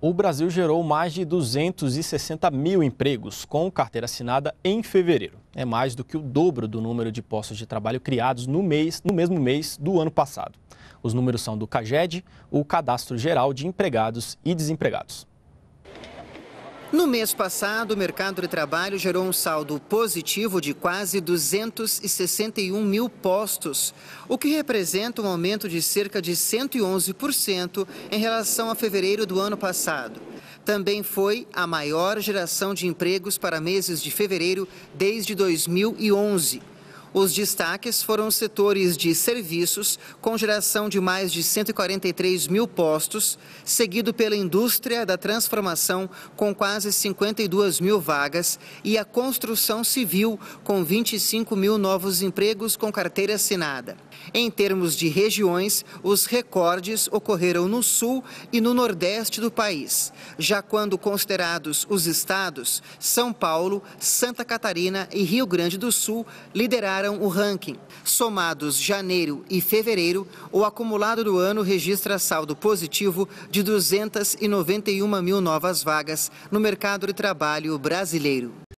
O Brasil gerou mais de 260 mil empregos com carteira assinada em fevereiro. É mais do que o dobro do número de postos de trabalho criados no, mês, no mesmo mês do ano passado. Os números são do CAGED, o Cadastro Geral de Empregados e Desempregados. No mês passado, o mercado de trabalho gerou um saldo positivo de quase 261 mil postos, o que representa um aumento de cerca de 111% em relação a fevereiro do ano passado. Também foi a maior geração de empregos para meses de fevereiro desde 2011. Os destaques foram os setores de serviços, com geração de mais de 143 mil postos, seguido pela indústria da transformação, com quase 52 mil vagas, e a construção civil, com 25 mil novos empregos com carteira assinada. Em termos de regiões, os recordes ocorreram no sul e no nordeste do país. Já quando considerados os estados, São Paulo, Santa Catarina e Rio Grande do Sul lideraram o ranking. Somados janeiro e fevereiro, o acumulado do ano registra saldo positivo de 291 mil novas vagas no mercado de trabalho brasileiro.